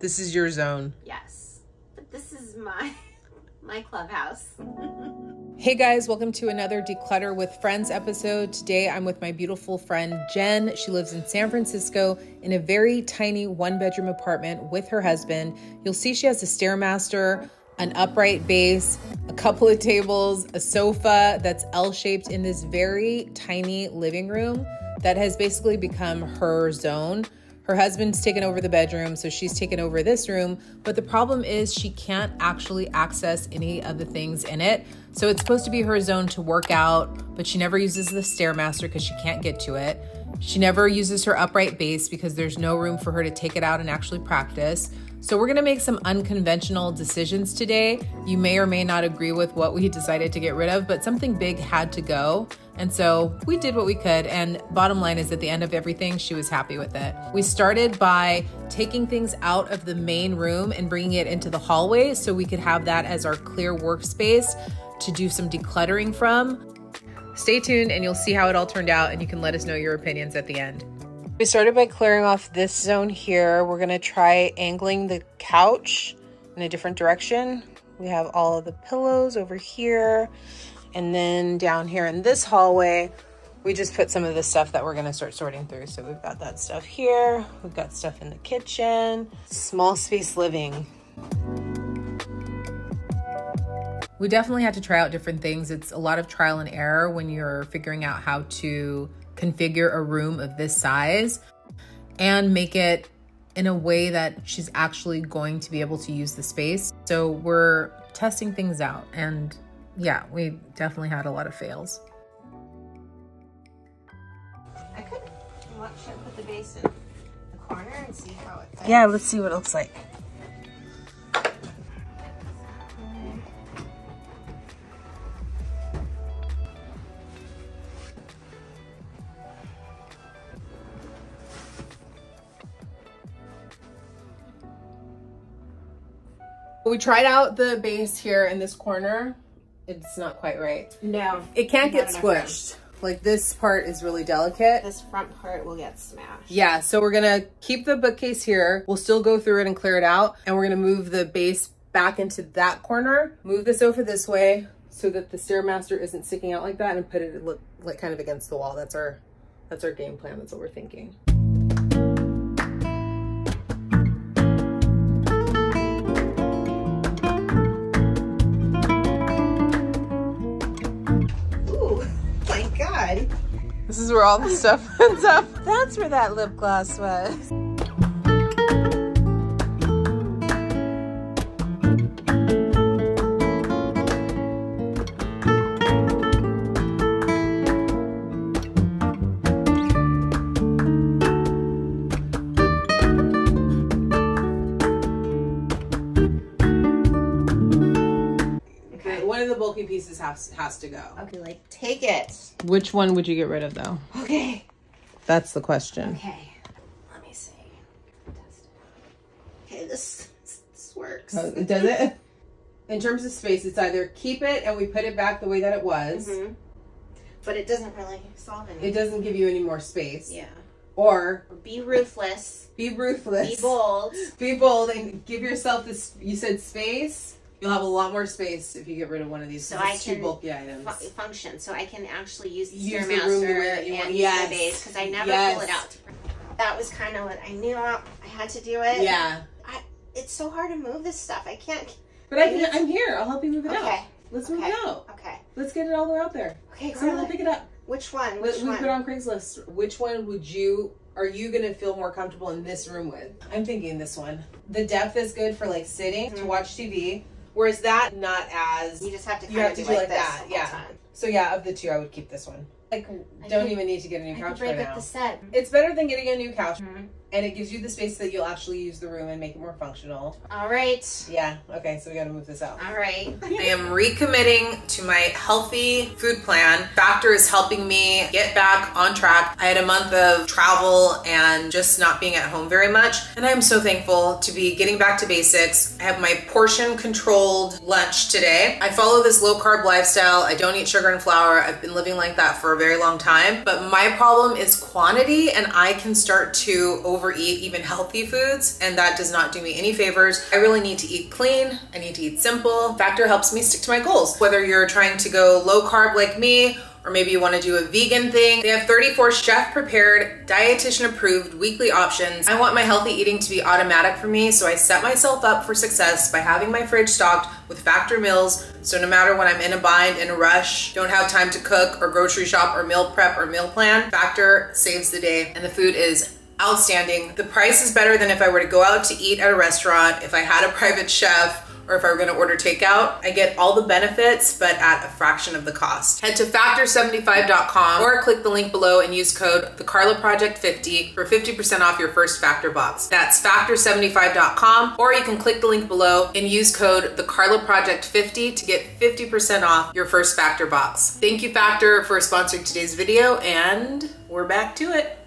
This is your zone. Yes. But this is my my clubhouse. Hey guys, welcome to another Declutter with Friends episode. Today I'm with my beautiful friend Jen. She lives in San Francisco in a very tiny one bedroom apartment with her husband. You'll see she has a Stairmaster, an upright bass, a couple of tables, a sofa that's L shaped in this very tiny living room that has basically become her zone. Her husband's taken over the bedroom, so she's taken over this room. But the problem is she can't actually access any of the things in it. So it's supposed to be her zone to work out, but she never uses the Stairmaster because she can't get to it. She never uses her upright bass because there's no room for her to take it out and actually practice. So, we're gonna make some unconventional decisions today. You may or may not agree with what we decided to get rid of, but something big had to go. And so we did what we could. And bottom line is, at the end of everything, she was happy with it. We started by taking things out of the main room and bringing it into the hallway so we could have that as our clear workspace to do some decluttering from. Stay tuned and you'll see how it all turned out, and you can let us know your opinions at the end. We started by clearing off this zone here. We're gonna try angling the couch in a different direction. We have all of the pillows over here. And then down here in this hallway, we just put some of the stuff that we're gonna start sorting through. So we've got that stuff here. We've got stuff in the kitchen. Small space living. We definitely had to try out different things. It's a lot of trial and error when you're figuring out how to configure a room of this size and make it in a way that she's actually going to be able to use the space. So we're testing things out and yeah, we definitely had a lot of fails. I could watch it put the bass in the corner and see how it fits. Yeah, let's see what it looks like. We tried out the bass here in this corner. It's not quite right. No. It can't get squished. Like this part is really delicate. This front part will get smashed. Yeah, so we're gonna keep the bookcase here. We'll still go through it and clear it out. And we're gonna move the bass back into that corner. Move the sofa this way so that the Stairmaster isn't sticking out like that and put it look like kind of against the wall. That's our that's our game plan. That's what we're thinking. This is where all the stuff ends up. That's where that lip gloss was. Okay, one of the bulky pieces has has to go. Okay, like take it. Which one would you get rid of though? Okay. That's the question. Okay. Let me see. Test. Okay, this this works. Oh, Does it? In terms of space, it's either keep it and we put it back the way that it was. Mhm. But it doesn't really solve anything. It doesn't give you any more space. Yeah. Or Be ruthless. be ruthless. Be bold. Be bold and give yourself this. You said space. You'll have a lot more space if you get rid of one of these. So I it's two bulky items. Fu- function, so I can actually use the Use the room the way that you and want. use Yes. the bass because I never Yes. pull it out. That was kind of what I knew. I had to do it. Yeah, It's so hard to move this stuff. I can't. but I can. I'm here. I'll help you move it out. Okay. Let's move Okay. it out. Okay. Let's get it all the way out there. Okay. Someone will pick it up. Which one? We, Which we one? put on Craigslist. Which one would you? Are you gonna feel more comfortable in this room with? I'm thinking this one. The depth is good for like sitting to Mhm. watch TV, whereas that not as. you just have to kind You have of to do do like, like this that, the yeah. time. So yeah, of the two, I would keep this one. Like, I don't could- even need to get a new I could couch break right up now. the set. It's better than getting a new couch, Mhm. And it gives you the space that you'll actually use the room and make it more functional. All right. Yeah. Okay. So we got to move this out. All right. I am recommitting to my healthy food plan. Factor is helping me get back on track. I had a month of travel and just not being at home very much. And I am so thankful to be getting back to basics. I have my portion controlled lunch today. I follow this low carb lifestyle. I don't eat sugar and flour. I've been living like that for a very long time. But my problem is quantity and I can start to overeat even healthy foods, and that does not do me any favors. I really need to eat clean. I need to eat simple. Factor helps me stick to my goals. Whether you're trying to go low carb like me or maybe you want to do a vegan thing. They have 34 chef prepared, dietitian approved weekly options. I want my healthy eating to be automatic for me, so I set myself up for success by having my fridge stocked with factor meals. So no matter when I'm in a bind, in a rush, don't have time to cook or grocery shop or meal prep or meal plan, Factor saves the day and the food is outstanding. The price is better than if I were to go out to eat at a restaurant, if I had a private chef, or if I were gonna order takeout, I get all the benefits, but at a fraction of the cost. Head to factor75.com or click the link below and use code the Carla Project 50 for 50% off your first Factor box. That's factor75.com, or you can click the link below and use code the Carla Project 50 to get 50% off your first Factor box. Thank you, Factor, for sponsoring today's video, and we're back to it.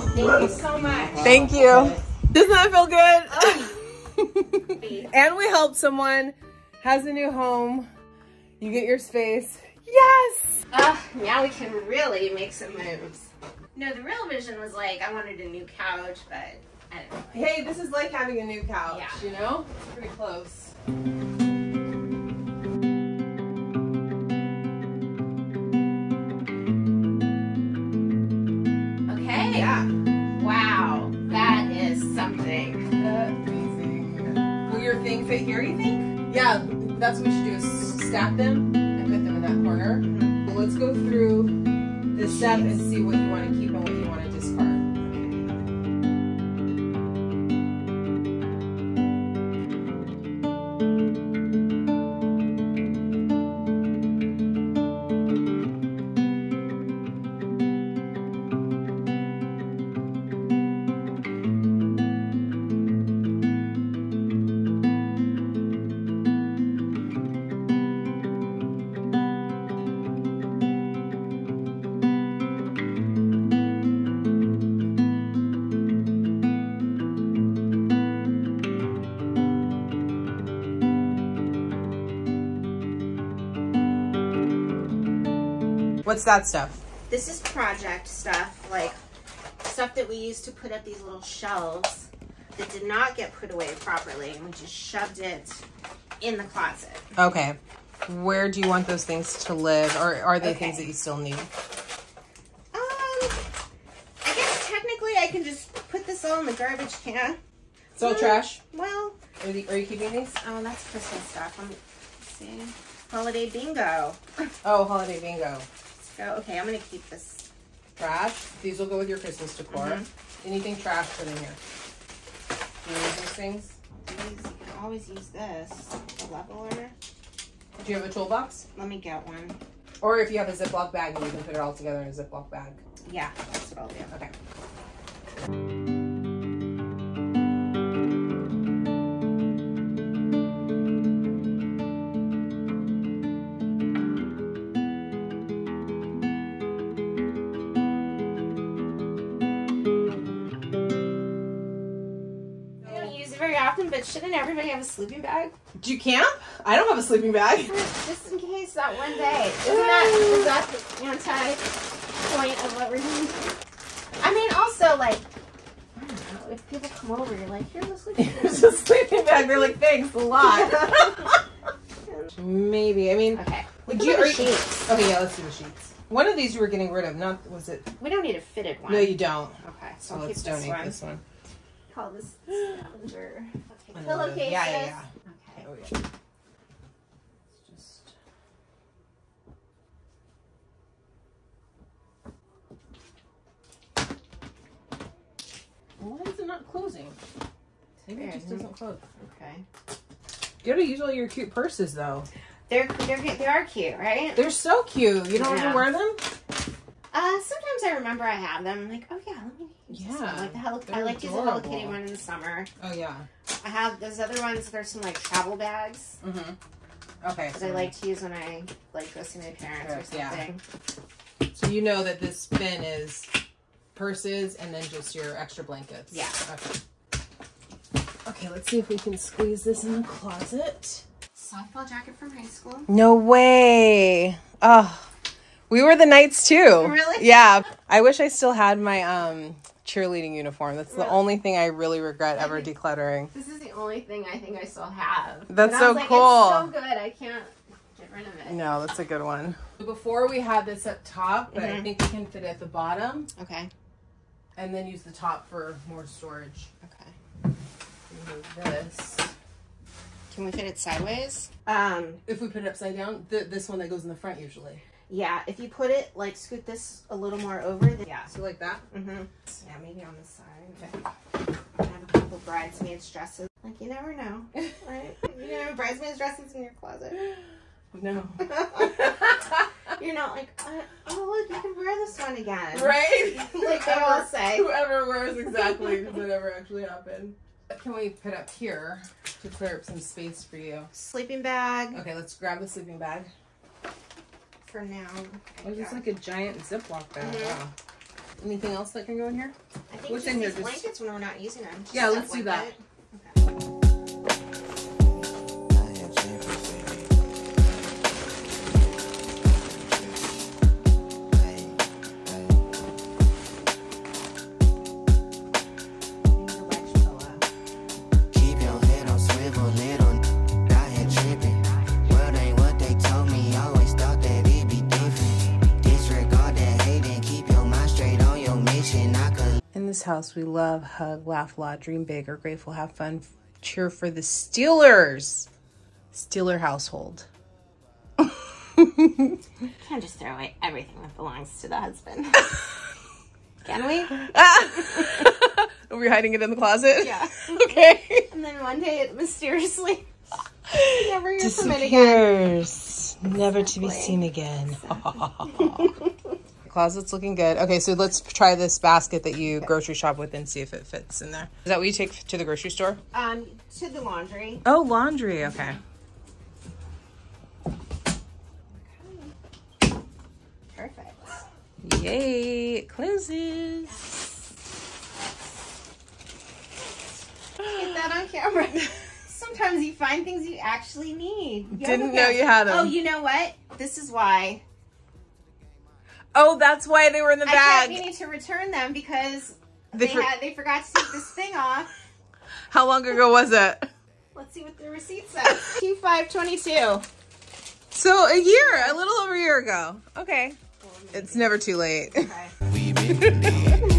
So. Thank you so much. Thank you. Doesn't that feel good? and we help someone has a new home. You get your space. Yes. Uh, now we can really make some moves. No, the real vision was like I wanted a new couch, but I don't know. Hey, this is like having a new couch, Yeah. you know? It's Pretty close. Here, you think? Yeah, that's what we should do is stack them and put them in that corner. Mm-hmm. Let's go through the step and see what you want to keep and what you What's that stuff? This is project stuff, like stuff that we used to put up these little shelves that did not get put away properly, and we just shoved it in the closet. Okay. Where do you want those things to live? Or are they Okay. things that you still need? Um, I guess technically I can just put this all in the garbage can. It's all Mm. trash. Well, Are, the, are you keeping these? oh, that's Christmas stuff. Let me see. Holiday bingo. Oh, holiday bingo. Okay, I'm gonna keep this. Trash. These will go with your Christmas decor. Mhm. Anything trash, put in here. Do you use these things? These, you can always use this. The leveler. Do you have a toolbox? Let me get one. Or if you have a Ziploc bag, you can put it all together in a Ziploc bag. Yeah, that's what I'll do. Okay. Have a sleeping bag? Do you camp? I don't have a sleeping bag. Just in case that one day. Isn't that, is that the anti point of what we're doing? I mean, also, like, I don't know, if people come over, you're like, here's a sleeping bag. There's a sleeping bag. They're like, thanks a lot. Maybe. I mean, Okay. would you? the sheets. okay, yeah. Let's do the sheets. One of these you were getting rid of. Not was it? We don't need a fitted one. No, you don't. Okay, so So I'll let's keep this donate one. this one. Call this scavenger. Okay, And then pillowcases. Yeah, yeah, yeah. Okay. Oh yeah. It's just. Why is it not closing? Maybe it just doesn't close. Okay. You gotta use all your cute purses though. They're, they're they are cute, right? They're so cute. You don't Yeah. even wear them? Uh, sometimes I remember I have them. I'm like, oh yeah, let me. use Yeah, like the Hello. I like to use the Hello. Kitty one in the summer. Oh yeah. I have those other ones. There's some like travel bags Mm-hmm. Okay. that I like to use when I like go see my parents or Yeah. something. So you know that this bin is purses and then just your extra blankets. Yeah. Okay. Okay, let's see if we can squeeze this in the closet. softball jacket from high school. No way. Oh, we were the Knights too. Really? Yeah. I wish I still had my um cheerleading uniform. That's the only thing I really regret ever decluttering. This is the only thing I think I still have. That's But I so was like, cool. It's so good. I can't get rid of it. No, that's a good one. Before we had this up top, but I Mhm. think we can fit it at the bottom Okay. and then use the top for more storage. Okay. Remove this. Can we fit it sideways? Um. If we put it upside down, th- this one that goes in the front usually. Yeah. If you put it like scoot this a little more over. Then, yeah. So like that. Mm-hmm. Yeah. Maybe on the side. I have a couple bridesmaids dresses. Like you never know, right? You know, bridesmaids dresses in your closet. No. You're not like, uh, oh look, you can wear this one again. right? Like they all say. Whoever wears exactly because it never actually happened. What can we put up here to clear up some space for you? Sleeping bag Okay, let's grab the sleeping bag. For now. Oh, it's like a giant Ziploc bag. Mhm. Wow. Anything else that can go in here? I think What's in here? Just- blankets when we're not using them. Just Yeah, let's do that. blanket. House, we love, hug, laugh a lot, dream big, are grateful, have fun, cheer for the Steelers. Steeler household. Can't just throw away everything that belongs to the husband. Can we? Are we hiding it in the closet? Yeah. Okay. And then one day it mysteriously never hear from it again. Disappears, never to be seen again. Closet's looking good. Okay, so let's try this basket that you grocery shop with and see if it fits in there. Is that what you take to the grocery store? Um, to the laundry. Oh, laundry. Okay. Perfect. Yay! It closes. Get that on camera. Sometimes you find things you actually need. Yoga Didn't know you had them. Oh, you know what? This is why. Oh, that's why they were in the I kept bag. meaning to return them because They they, for- had they forgot to take this thing off. How long ago was it? Let's see what the receipt says. Two five twenty two. So a year, a little over a year ago. Okay. It's never too late. Okay.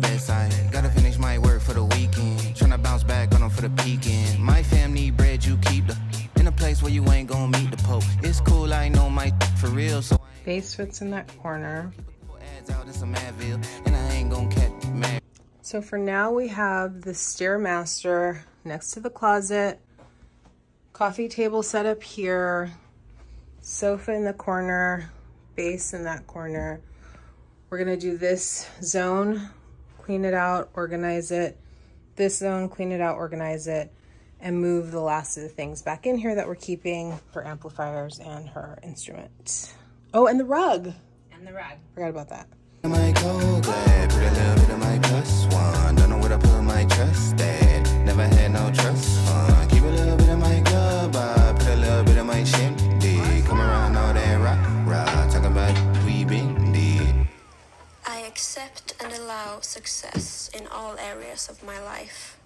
Bedside. Gotta finish my work for the weekend. Tryna bounce back on them for the peeking. My family bread, you keep the in a place where you ain't gonna meet the Pope. It's cool, I know my for real, so Bass fits in that corner. ads out in some Advil, and I ain't gonna catch mad. So for now we have the Stairmaster next to the closet, coffee table set up here, sofa in the corner, bass in that corner. We're gonna do this zone, clean it out, organize it. This zone, clean it out, organize it, and move the last of the things back in here that we're keeping, her amplifiers and her instrument. Oh, and the rug. And the rug. Forgot about that. My cold glad, put a little bit of my plus one. Don't know where to put my trust at. Life.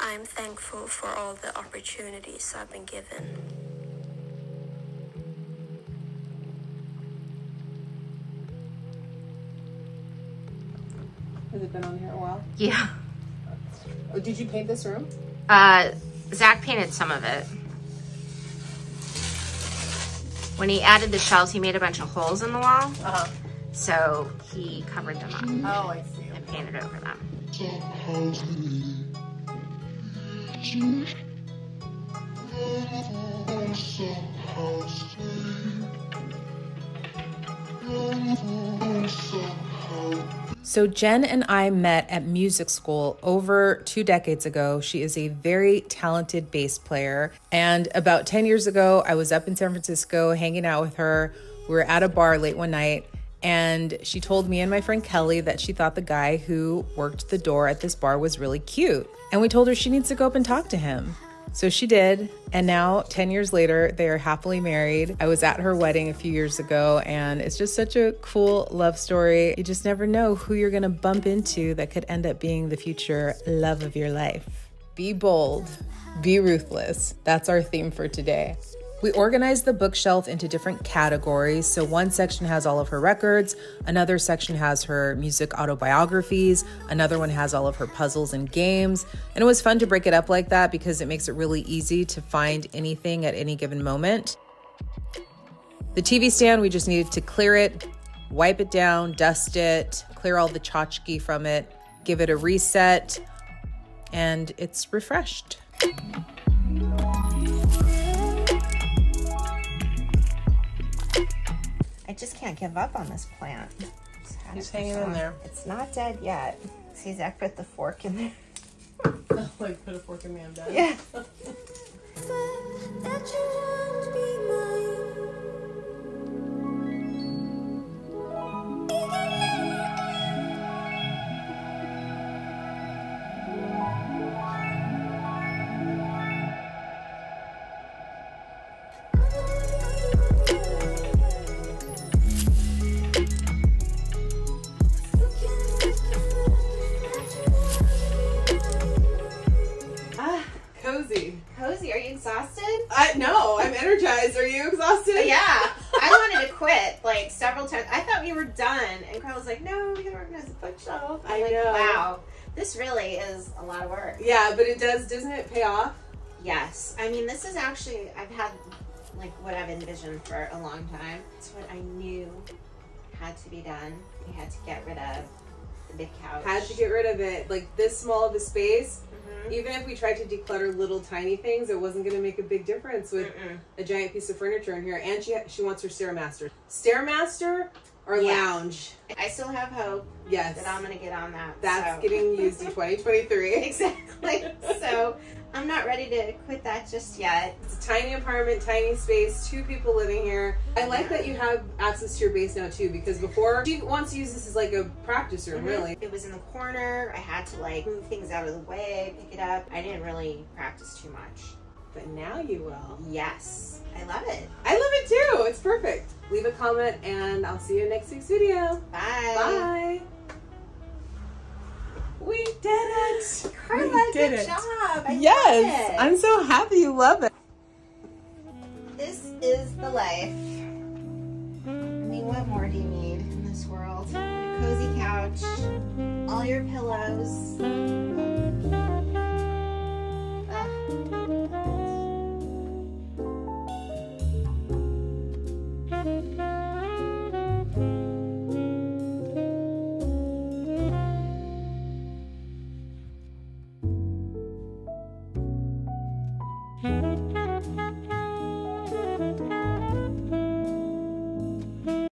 I'm thankful for all the opportunities I've been given. Has it been on here a while? Yeah. Oh, did you paint this room? Uh, Zach painted some of it. When he added the shelves, he made a bunch of holes in the wall. Uh-huh. So he covered them up Oh, I see. and painted over them. So, Jen and I met at music school over two decades ago. She is a very talented bass player. And about 10 years ago, I was up in San Francisco hanging out with her. We were at a bar late one night, and she told me and my friend Kelly that she thought the guy who worked the door at this bar was really cute. And we told her she needs to go up and talk to him. So she did. And now, 10 years later, they are happily married. I was at her wedding a few years ago, and it's just such a cool love story. You just never know who you're to bump into that could end up being the future love of your life. Be bold, be ruthless. That's our theme for today. We organized the bookshelf into different categories. So, one section has all of her records, another section has her music autobiographies, another one has all of her puzzles and games. And it was fun to break it up like that because it makes it really easy to find anything at any given moment. The TV stand, we just needed to clear it, wipe it down, dust it, clear all the tchotchke from it, give it a reset, and it's refreshed. I just can't give up on this plant. He's hanging in there. It's not dead yet. See, Zach put the fork in there. like put a fork in me, I'm done. Yeah. were done, and Carl was like, "No, we gotta organize the bookshelf." I'm I like, know. Wow, this really is a lot of work. Yeah, but it does, doesn't it pay off? Yes, I mean, this is actually I've had like what I've envisioned for a long time. It's what I knew had to be done. We had to get rid of the big couch. Had to get rid of it. Like this small of a space. Mhm. Even if we tried to declutter little tiny things, it wasn't going to make a big difference with Mm-mm. a giant piece of furniture in here. And she she wants her stairmaster. Stairmaster or Yeah. lounge? I still have hope Yes, that I'm gonna get on that. that's so. getting used in 2023. exactly. so I'm not ready to quit that just yet. It's a tiny apartment, tiny space, two people living here. I like that you have access to your bass now too, because before she wants to use this as like a practice room, mm-hmm. really. It was in the corner. I had to like move things out of the way, pick it up. I didn't really practice too much. But now you will. Yes, I love it. I love it too. It's perfect. Leave a comment and I'll see you in next week's video. Bye. Bye. We did it. Carla, we did good it. job. I Yes, it. I'm so happy you love it. This is the life. I mean, what more do you need in this world? A cozy couch, all your pillows. Ugh. thank you